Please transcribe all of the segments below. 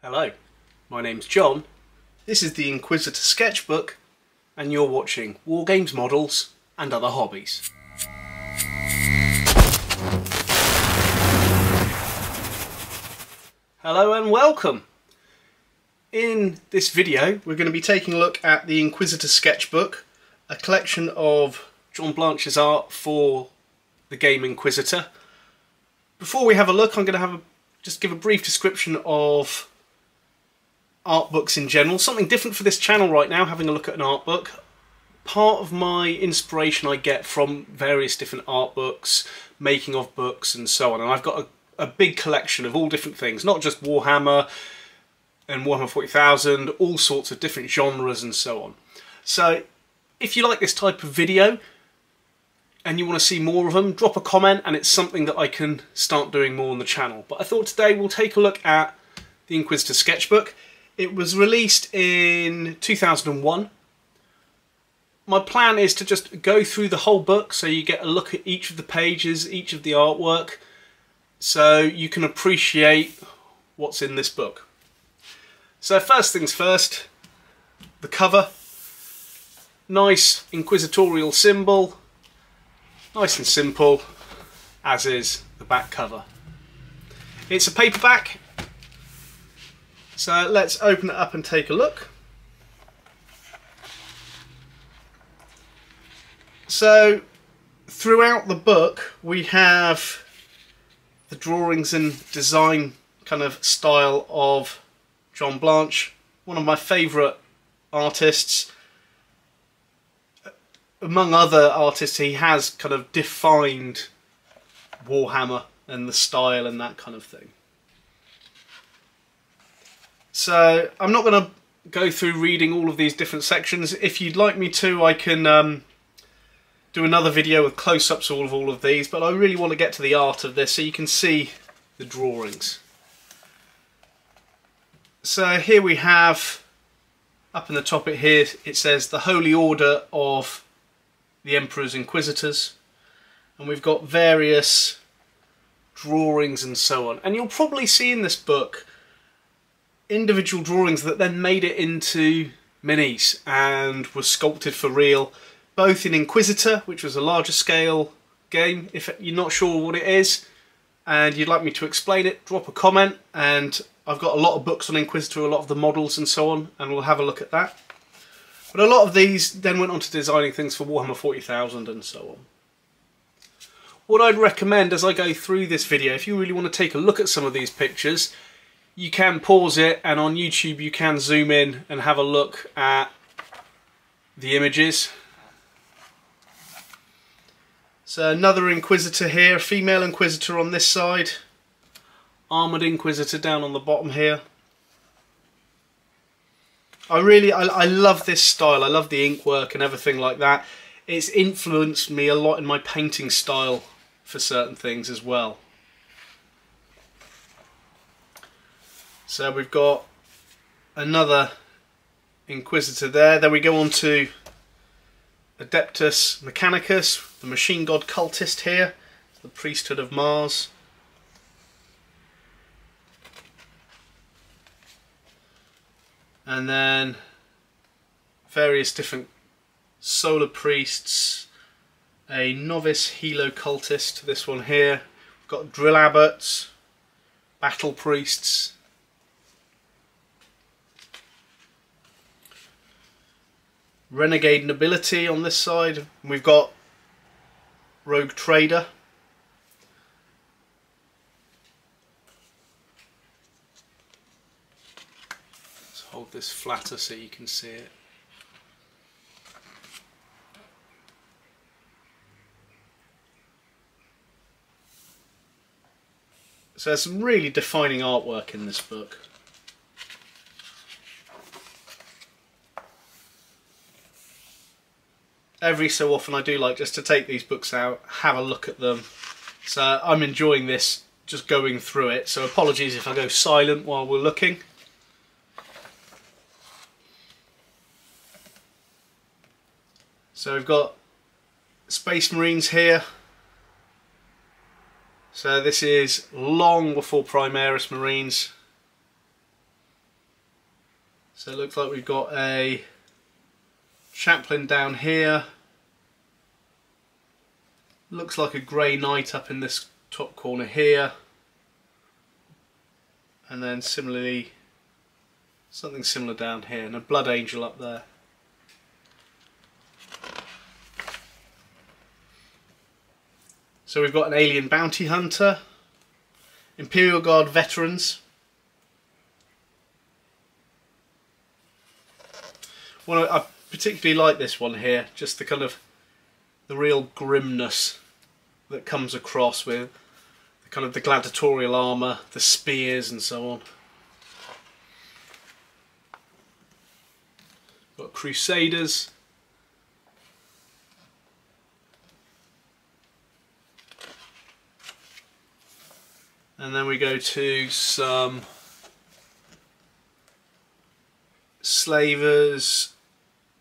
Hello, my name's John. This is the Inquisitor Sketchbook, and you're watching War Games Models and Other Hobbies. Hello and welcome. In this video, we're going to be taking a look at the Inquisitor Sketchbook, a collection of John Blanche's art for the game Inquisitor. Before we have a look, I'm going to have a, just give a brief description of art books in general. Something different for this channel right now, having a look at an art book. Part of my inspiration I get from various different art books, making of books and so on. And I've got a, a big collection of all different things, not just Warhammer and Warhammer 40,000, all sorts of different genres and so on. So if you like this type of video, and you want to see more of them, drop a comment and it's something that I can start doing more on the channel. But I thought today we'll take a look at the Inquisitor Sketchbook. It was released in 2001. My plan is to just go through the whole book so you get a look at each of the pages, each of the artwork, so you can appreciate what's in this book. So first things first, the cover. Nice inquisitorial symbol, nice and simple, as is the back cover. It's a paperback, so let's open it up and take a look. So throughout the book we have the drawings and design kind of style of John Blanche, one of my favourite artists. Among other artists, he has kind of defined Warhammer and the style and that kind of thing. So I'm not going to go through reading all of these different sections. If you'd like me to, I can um, do another video with close-ups of all of these, but I really want to get to the art of this so you can see the drawings. So here we have, up in the top it here, it says the Holy Order of the Emperor's Inquisitors. And we've got various drawings and so on. And you'll probably see in this book individual drawings that then made it into minis and were sculpted for real, both in Inquisitor, which was a larger scale game. If you're not sure what it is and you'd like me to explain it, drop a comment and I've got a lot of books on Inquisitor, a lot of the models and so on, and we'll have a look at that. But a lot of these then went on to designing things for Warhammer 40,000 and so on. What I'd recommend as I go through this video, if you really want to take a look at some of these pictures, you can pause it and on YouTube you can zoom in and have a look at the images. So another Inquisitor here, female Inquisitor on this side, Armoured Inquisitor down on the bottom here. I really, I, I love this style, I love the ink work and everything like that. It's influenced me a lot in my painting style for certain things as well. So we've got another Inquisitor there. Then we go on to Adeptus Mechanicus, the machine god cultist here, the priesthood of Mars. And then various different solar priests, a novice helo cultist, this one here. We've got drill abbots, battle priests, Renegade Nobility on this side. We've got Rogue Trader. Let's hold this flatter so you can see it. So there's some really defining artwork in this book. Every so often I do like just to take these books out, have a look at them. So I'm enjoying this, just going through it. So apologies if I go silent while we're looking. So we've got Space Marines here. So this is long before Primaris Marines. So it looks like we've got a chaplain down here. Looks like a grey knight up in this top corner here. And then similarly, something similar down here, and a blood angel up there. So we've got an alien bounty hunter, Imperial Guard veterans, Well, I particularly like this one here, just the kind of the real grimness that comes across with the kind of the gladiatorial armour, the spears and so on. Got Crusaders. And then we go to some slavers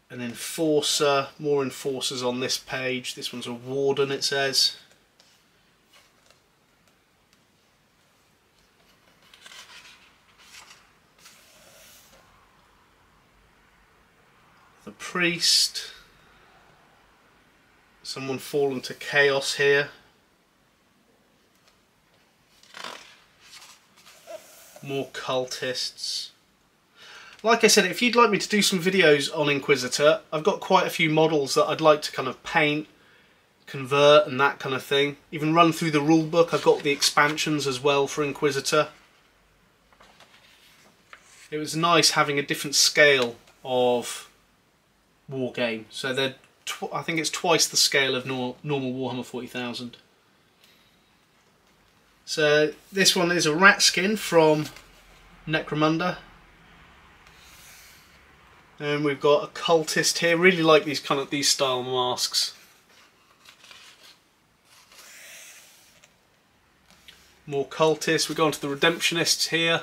an enforcer, more enforcers on this page. This one's a warden it says. The priest. Someone fallen to chaos here. More cultists like I said, if you'd like me to do some videos on Inquisitor, I've got quite a few models that I'd like to kind of paint, convert and that kind of thing. Even run through the rule book, I've got the expansions as well for Inquisitor. It was nice having a different scale of war game. So they're, I think it's twice the scale of nor normal Warhammer 40,000. So this one is a Ratskin from Necromunda. And we've got a cultist here. Really like these kind of these style masks. More cultists. We go on to the redemptionists here.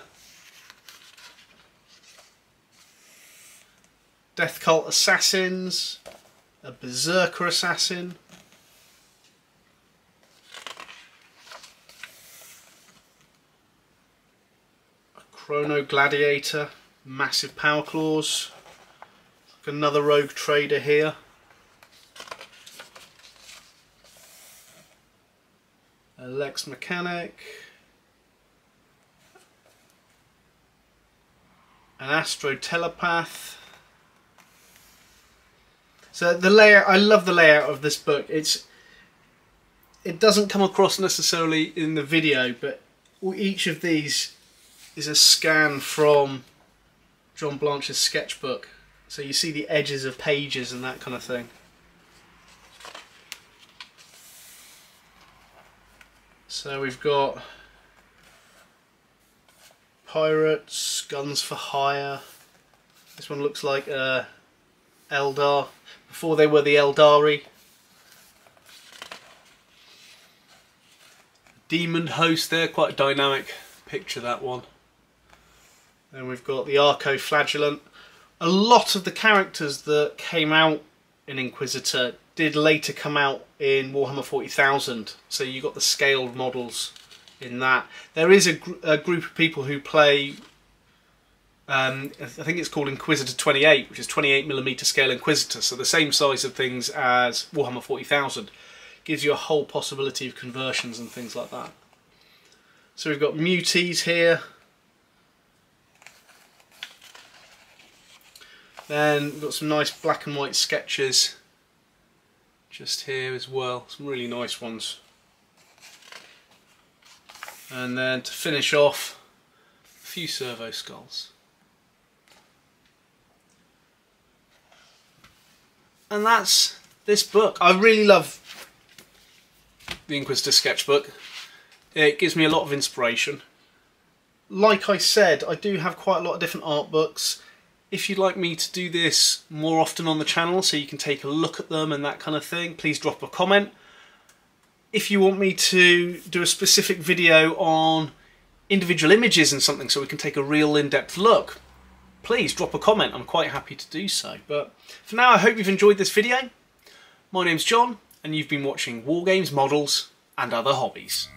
Death cult assassins. A berserker assassin. A chrono gladiator. Massive power claws. Another rogue trader here. A Lexmechanic. An Astro Telepath. So the layout, I love the layout of this book. It's It doesn't come across necessarily in the video, but each of these is a scan from John Blanche's sketchbook. So you see the edges of pages and that kind of thing. So we've got pirates, guns for hire. This one looks like uh, Eldar. Before they were the Aeldari. Demon host there, quite a dynamic picture that one. Then we've got the Arco Flagellant a lot of the characters that came out in Inquisitor did later come out in Warhammer 40,000. So you got the scaled models in that. There is a, gr a group of people who play. Um, I think it's called Inquisitor 28, which is 28mm scale Inquisitor, so the same size of things as Warhammer 40,000. Gives you a whole possibility of conversions and things like that. So we've got muties here, Then we've got some nice black and white sketches just here as well, some really nice ones. And then to finish off, a few servo skulls. And that's this book. I really love the Inquisitor sketchbook. It gives me a lot of inspiration. Like I said, I do have quite a lot of different art books if you'd like me to do this more often on the channel so you can take a look at them and that kind of thing, please drop a comment. If you want me to do a specific video on individual images and something so we can take a real in-depth look, please drop a comment. I'm quite happy to do so. But for now, I hope you've enjoyed this video. My name's John, and you've been watching Wargames, Models, and Other Hobbies.